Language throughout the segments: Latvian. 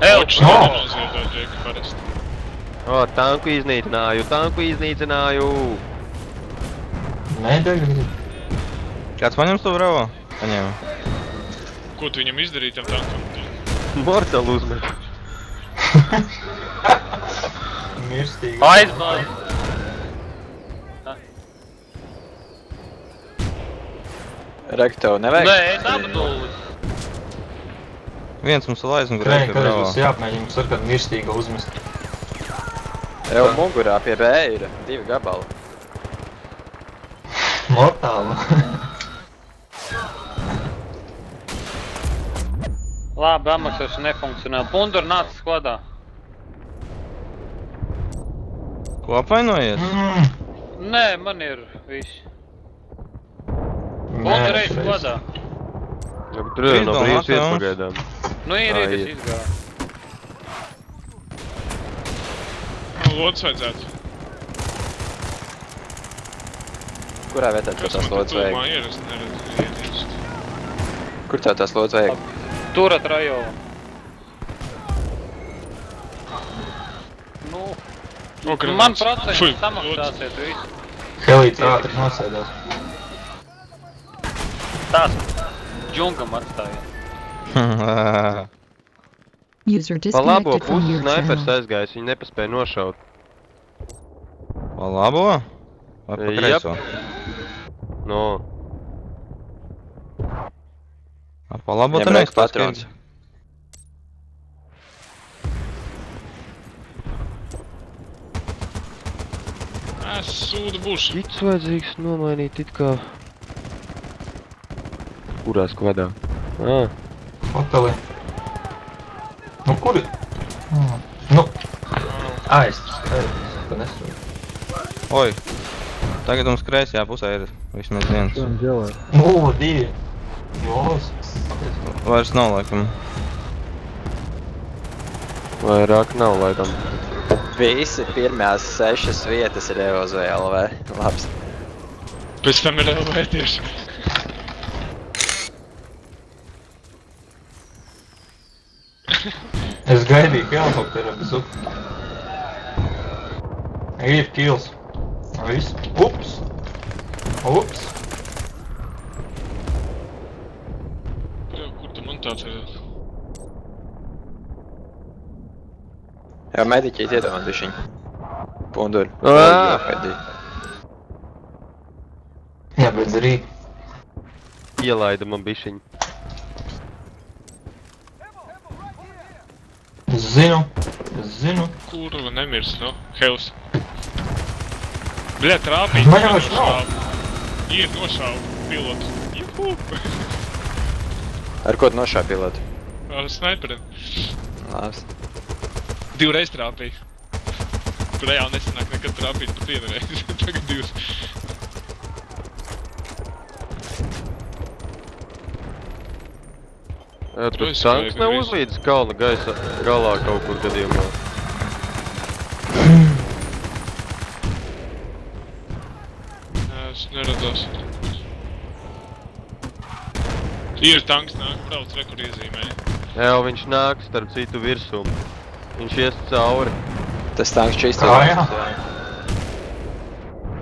Elks! No. Nenoziedo, Džeki, parasti. O, tanku iznīcināju, tanku iznīcināju! Nedēļu. Kāds paņems to bravo? Paņēma. Ko tu viņam izdarīji tam tankam? Mortalu uzmet. Mirstīgi. Aizbāj! Rektev nevajag? Nē, es apdūlis. Viens mums vēl aizmugurē pie kad būs jāapmēģina mums ar kādu mirstīgu uzmest. Jau mugurā pie B ir divi gabali. Mortālu. Labi, amaksas nefunkcionēl. Pundur nāca skodā. Ko apvainojies? Mm. Nē, man ir viss. Nē, Pundur reiz skodā. Ja, tur jau no Pildām, brīvas iet pagaidām. Nu, ir ir, ir. Nu, lods vajadzētu. Kurā vietā tev Kas tās man tur lodes tuvumā vajag? ir? Es neredzu ienīst. Kur tev tās lodes vajag? Turat rajonu. Nu, O, man lods. samaksāsiet visu. Helīts ātri nosēdās. Tās džungam atstāja. Pa labo pusi snaipers aizgājis, viņi nepaspēja nošaut. Pa labo? Vai pa Jep. kreiso? No, A, Pa labo te ka patrons. Es sūdu būšu. cits vajadzīgs nomainīt it kā... Kurā skvadā? Ā, Hoteli. Nu? Mm. Nu. Aizturs. Tu nesaproti. Oi! Tagad mums kreisajā pusē ir vismaz viens. Nu, divi. Jos. Vairs nav laikam. vairāk nav laikam. Visi pirmās sešas vietas ir EOZ LV. Labs. Pēc tam ir LV tieši. Es gaidīju helikopteru bez up. Ir kils. Viss. Ups. Ups. Jā, Kur tu man tāds ir? Jā, mediķīt iedomāt bišķiņ. Pundur. Ā! Pēdī. Jābeidz rīt. Ielaida man bišķiņu. Es zinu. Es zinu. Kurva nemirs, nu? Hevs. Bļa, trāpīt. Man jau nav. Ir nošāvu pilotu. Juhu! Ar ko tu nošā pilotu? Ar Sniperim. Labs. Divreiz trāpīju. Tur reāli nesanāk nekad trāpīt pat vienu reizi. Tagad divas. Tur tanks nav uzlīdis kalna gaisa galā kaut kur gadījumā. Nē, es neredzos. Ir tanks nāk, brauc, re, kur iezīmēja. Jā, viņš nāk starp citu virsū. Viņš ies cauri. Tas tanks čīsti. Kā jā?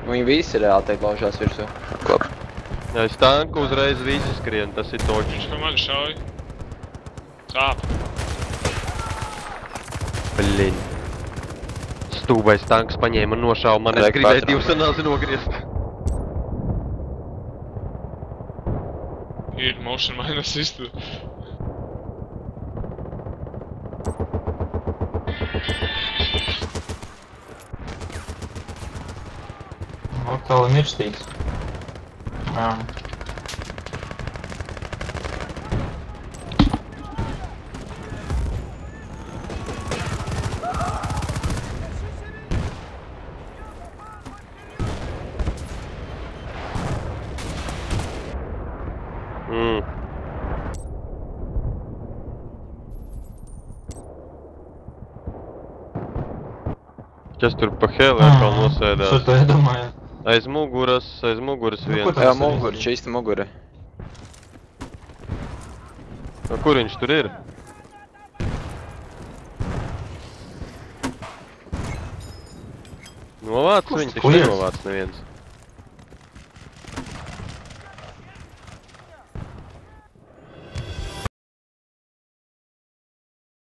Viņi visi reāli teikt laužās virsū. Klap. Ja es tanku uzreiz visi skrien, tas ir toķis. Viņš pa mani šauj. Sāp. Blin. Stūbais tanks paņēma un nošāva man, es Vajag gribēju patronu. divas sanāzi nogriezt. Ir motion mine assist. Hoteli mirstīgs. Jā. Mm. Kas tur pa heli atkal nosēdās? Es to iedomāju. Aiz muguras, aiz muguras viena. Nu, Jā, mugura, šī īsta mugura. No kur viņš tur ir? Novāc viņu, taču nenovāc neviens.